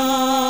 Oh.